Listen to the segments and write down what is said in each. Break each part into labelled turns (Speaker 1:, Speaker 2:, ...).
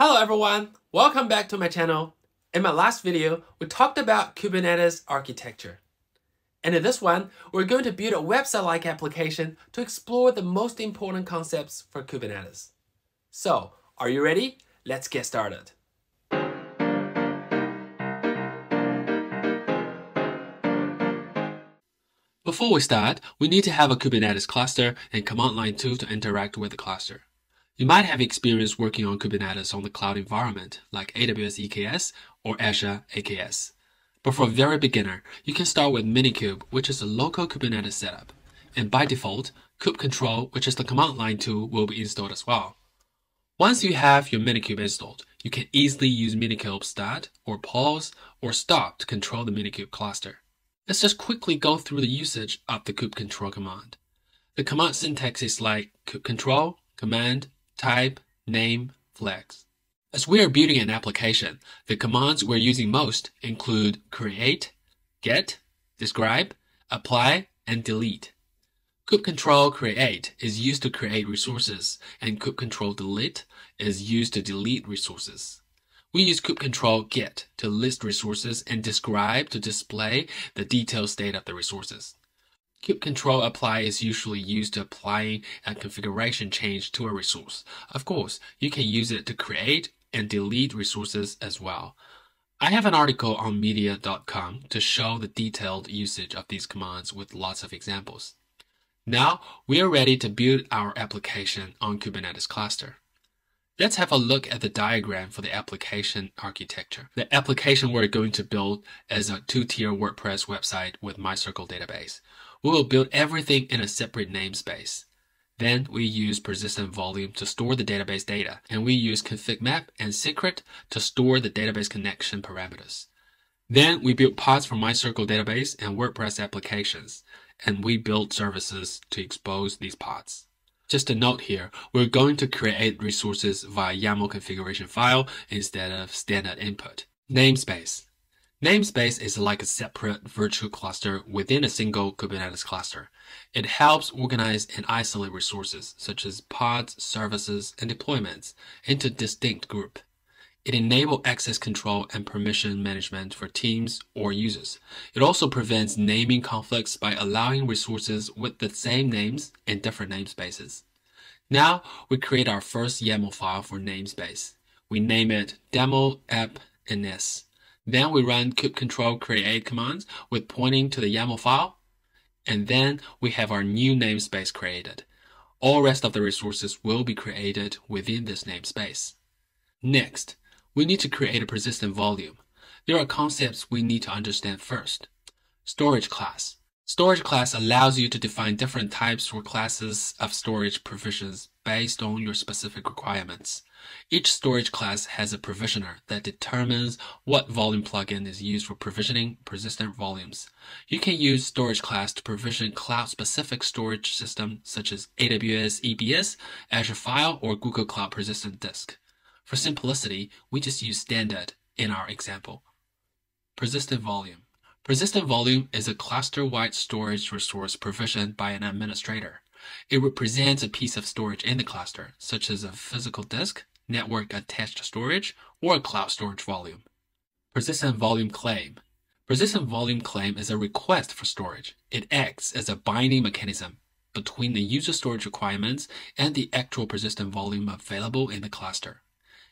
Speaker 1: Hello everyone, welcome back to my channel. In my last video, we talked about Kubernetes architecture. And in this one, we're going to build a website-like application to explore the most important concepts for Kubernetes. So, are you ready? Let's get started. Before we start, we need to have a Kubernetes cluster and command line tool to interact with the cluster. You might have experience working on Kubernetes on the cloud environment like AWS EKS or Azure AKS. But for a very beginner, you can start with Minikube, which is a local Kubernetes setup. And by default, kubectl, which is the command line tool, will be installed as well. Once you have your Minikube installed, you can easily use Minikube start or pause or stop to control the Minikube cluster. Let's just quickly go through the usage of the kubectl command. The command syntax is like kubectl, command, type, name, flags. As we are building an application, the commands we're using most include create, get, describe, apply, and delete. kubectl create is used to create resources, and kubectl delete is used to delete resources. We use kubectl get to list resources and describe to display the detailed state of the resources kubectl apply is usually used to applying a configuration change to a resource. Of course, you can use it to create and delete resources as well. I have an article on medium.com to show the detailed usage of these commands with lots of examples. Now we are ready to build our application on Kubernetes cluster. Let's have a look at the diagram for the application architecture. The application we're going to build is a two-tier WordPress website with MySQL database. We will build everything in a separate namespace. Then we use persistent volume to store the database data, and we use config map and secret to store the database connection parameters. Then we build pods for MySQL database and WordPress applications, and we build services to expose these pods. Just a note here, we're going to create resources via YAML configuration file instead of standard input. Namespace. Namespace is like a separate virtual cluster within a single Kubernetes cluster. It helps organize and isolate resources, such as pods, services, and deployments, into distinct groups. It enables access control and permission management for teams or users. It also prevents naming conflicts by allowing resources with the same names in different namespaces. Now we create our first YAML file for namespace. We name it demo app ns. Then we run kubectl create commands with pointing to the YAML file. And then we have our new namespace created. All rest of the resources will be created within this namespace. Next, we need to create a persistent volume. There are concepts we need to understand first. Storage class. Storage class allows you to define different types or classes of storage provisions based on your specific requirements. Each storage class has a provisioner that determines what volume plugin is used for provisioning persistent volumes. You can use storage class to provision cloud-specific storage systems such as AWS EBS, Azure File, or Google Cloud Persistent Disk. For simplicity, we just use standard in our example. Persistent volume. Persistent volume is a cluster-wide storage resource provisioned by an administrator. It represents a piece of storage in the cluster, such as a physical disk, network attached storage, or a cloud storage volume. Persistent volume claim. Persistent volume claim is a request for storage. It acts as a binding mechanism between the user storage requirements and the actual persistent volume available in the cluster.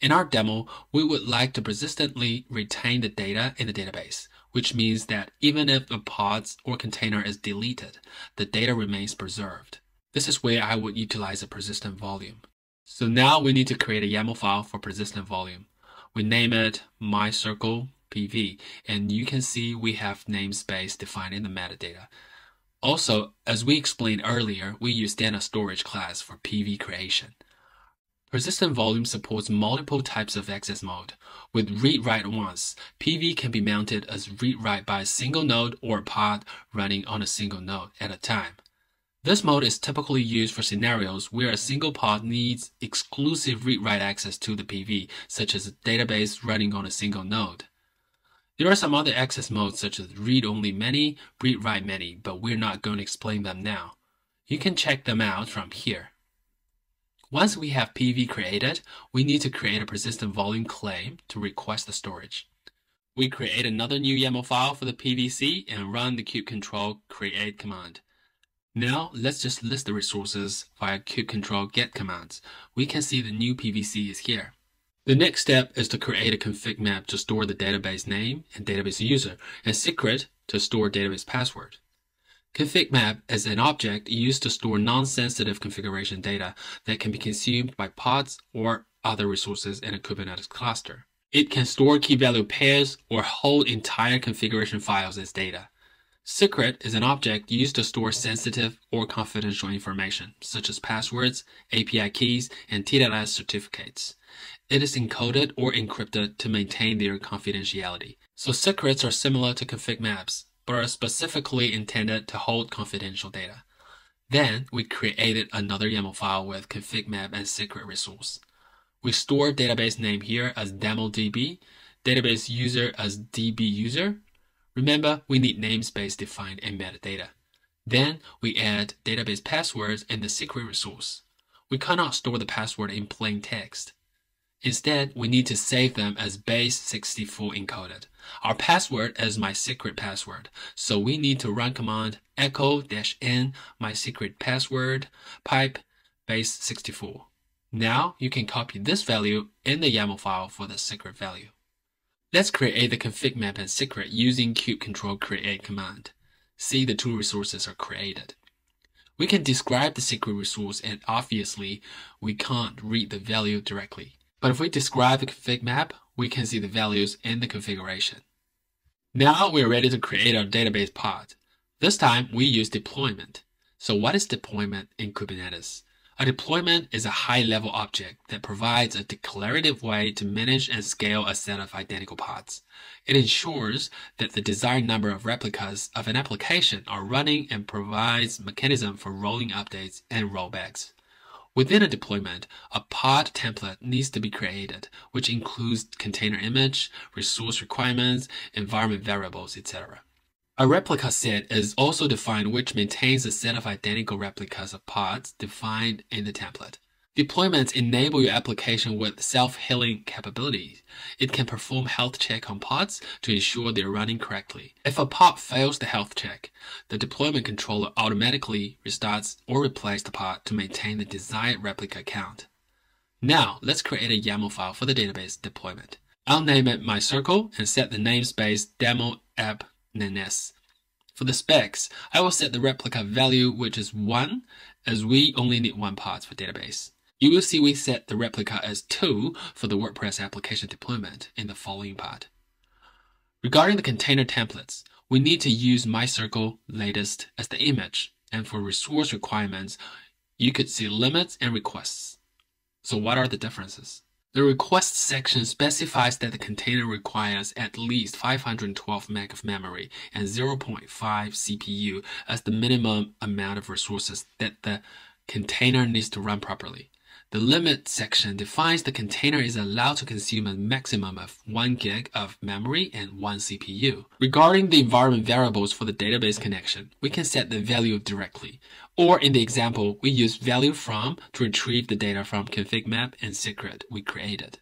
Speaker 1: In our demo, we would like to persistently retain the data in the database, which means that even if a pod or container is deleted, the data remains preserved. This is where I would utilize a persistent volume. So now we need to create a YAML file for persistent volume. We name it MySQL PV, and you can see we have namespace defined in the metadata. Also, as we explained earlier, we use data storage class for PV creation. Persistent volume supports multiple types of access mode. With read-write once, PV can be mounted as read-write by a single node or a pod running on a single node at a time. This mode is typically used for scenarios where a single pod needs exclusive read-write access to the PV, such as a database running on a single node. There are some other access modes such as read-only many, read-write many, but we're not going to explain them now. You can check them out from here. Once we have PV created, we need to create a persistent volume claim to request the storage. We create another new YAML file for the PVC and run the kubectl create command. Now let's just list the resources via kubectl get commands. We can see the new PVC is here. The next step is to create a config map to store the database name and database user, and secret to store database password. Config map is an object used to store non-sensitive configuration data that can be consumed by pods or other resources in a Kubernetes cluster. It can store key value pairs or hold entire configuration files as data. Secret is an object used to store sensitive or confidential information, such as passwords, API keys, and TLS certificates. It is encoded or encrypted to maintain their confidentiality. So secrets are similar to config maps, but are specifically intended to hold confidential data. Then we created another YAML file with config map and secret resource. We store database name here as demodb, database user as dbuser, Remember, we need namespace defined in metadata. Then we add database passwords in the secret resource. We cannot store the password in plain text. Instead, we need to save them as base64 encoded. Our password is my secret password, so we need to run command echo-n my secret password pipe base64. Now you can copy this value in the YAML file for the secret value. Let's create the config map and secret using kubectl create command. See the two resources are created. We can describe the secret resource and obviously we can't read the value directly. But if we describe the config map, we can see the values in the configuration. Now we're ready to create our database pod. This time we use deployment. So what is deployment in Kubernetes? A deployment is a high-level object that provides a declarative way to manage and scale a set of identical pods. It ensures that the desired number of replicas of an application are running and provides mechanism for rolling updates and rollbacks. Within a deployment, a pod template needs to be created, which includes container image, resource requirements, environment variables, etc. A replica set is also defined which maintains a set of identical replicas of pods defined in the template. Deployments enable your application with self-healing capabilities. It can perform health check on pods to ensure they're running correctly. If a pod fails the health check, the deployment controller automatically restarts or replaces the pod to maintain the desired replica count. Now, let's create a YAML file for the database deployment. I'll name it MySQL and set the namespace demo app NS. For the specs, I will set the replica value, which is 1, as we only need one pod for database. You will see we set the replica as 2 for the WordPress application deployment in the following part. Regarding the container templates, we need to use MySQL latest as the image, and for resource requirements, you could see limits and requests. So what are the differences? The request section specifies that the container requires at least 512 meg of memory and 0.5 CPU as the minimum amount of resources that the container needs to run properly. The limit section defines the container is allowed to consume a maximum of 1 gig of memory and 1 CPU. Regarding the environment variables for the database connection, we can set the value directly. Or in the example, we use value from to retrieve the data from config map and secret we created.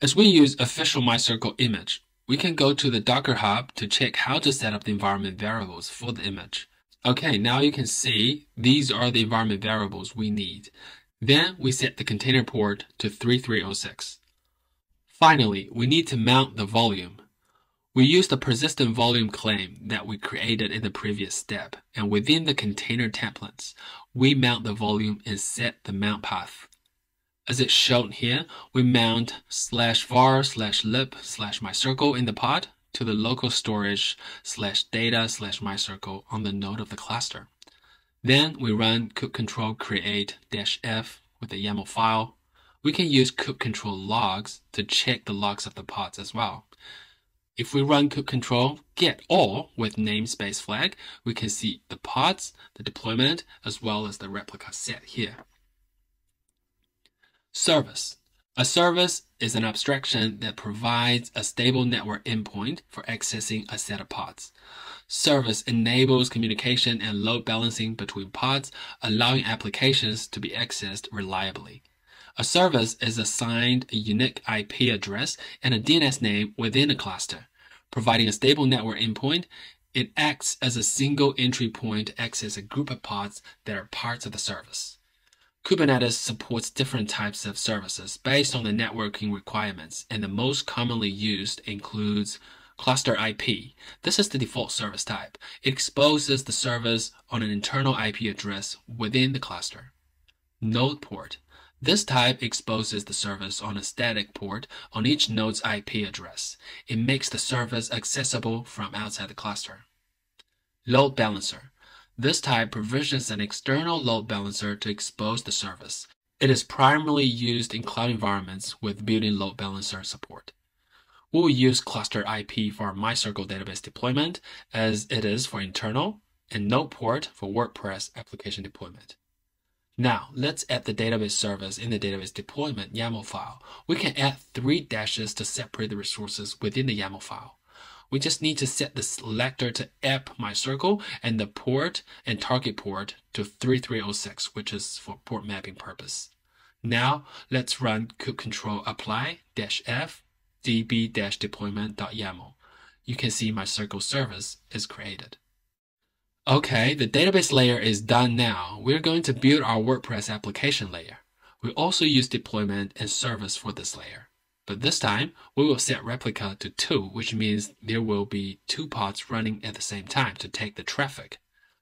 Speaker 1: As we use official MySQL image, we can go to the Docker Hub to check how to set up the environment variables for the image. Okay, now you can see these are the environment variables we need. Then we set the container port to 3306. Finally, we need to mount the volume. We use the persistent volume claim that we created in the previous step, and within the container templates, we mount the volume and set the mount path. As it's shown here, we mount slash var slash lib slash mysql in the pod to the local storage slash data slash mysql on the node of the cluster. Then we run kubectl create -f with the YAML file. We can use kubectl logs to check the logs of the pods as well. If we run kubectl get all with namespace flag, we can see the pods, the deployment, as well as the replica set here. Service. A service is an abstraction that provides a stable network endpoint for accessing a set of pods. Service enables communication and load balancing between pods, allowing applications to be accessed reliably. A service is assigned a unique IP address and a DNS name within a cluster. Providing a stable network endpoint, it acts as a single entry point to access a group of pods that are parts of the service. Kubernetes supports different types of services based on the networking requirements, and the most commonly used includes cluster IP. This is the default service type. It exposes the service on an internal IP address within the cluster. Node port. This type exposes the service on a static port on each node's IP address. It makes the service accessible from outside the cluster. Load balancer. This type provisions an external load balancer to expose the service. It is primarily used in cloud environments with built-in load balancer support. We will use cluster IP for our MySQL database deployment as it is for internal and node port for WordPress application deployment. Now, let's add the database service in the database deployment YAML file. We can add three dashes to separate the resources within the YAML file. We just need to set the selector to app mysql and the port and target port to 3306, which is for port mapping purpose. Now, let's run kubectl apply-f db-deployment.yaml. You can see MySQL service is created. Okay, the database layer is done now. We're going to build our WordPress application layer. We also use deployment and service for this layer. But this time, we will set replica to 2, which means there will be two pods running at the same time to take the traffic.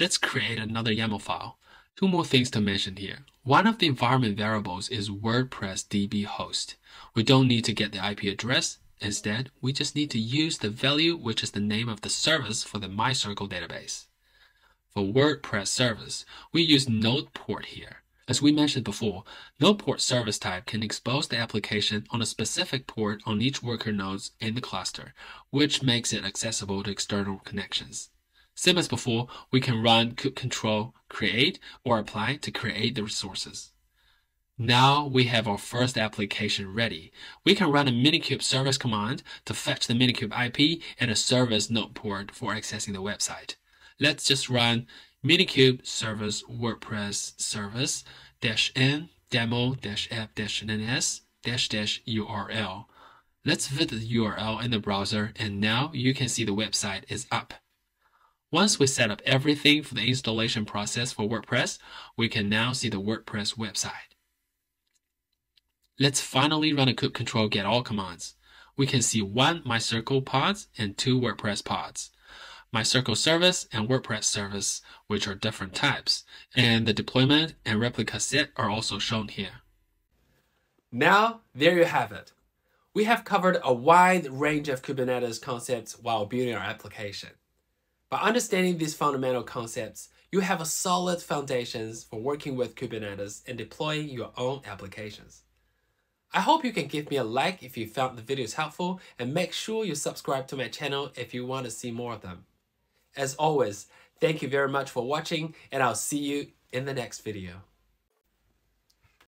Speaker 1: Let's create another YAML file. Two more things to mention here. One of the environment variables is WordPress DB host. We don't need to get the IP address. Instead, we just need to use the value, which is the name of the service for the MySQL database. For WordPress service, we use node port here. As we mentioned before, node port service type can expose the application on a specific port on each worker nodes in the cluster, which makes it accessible to external connections. Same as before, we can run control create or apply to create the resources. Now we have our first application ready. We can run a Minikube service command to fetch the Minikube IP and a service node port for accessing the website let's just run minikube service WordPress service dash n demo dash app dash ns dash dash URL. Let's visit the URL in the browser and now you can see the website is up. Once we set up everything for the installation process for WordPress, we can now see the WordPress website. Let's finally run a kubectl get all commands. We can see one MySQL pods and two WordPress pods. MySQL service and WordPress service, which are different types, and the deployment and replica set are also shown here.
Speaker 2: Now, there you have it. We have covered a wide range of Kubernetes concepts while building our application. By understanding these fundamental concepts, you have a solid foundations for working with Kubernetes and deploying your own applications. I hope you can give me a like if you found the videos helpful and make sure you subscribe to my channel if you want to see more of them. As always, thank you very much for watching and I'll see you in the next video.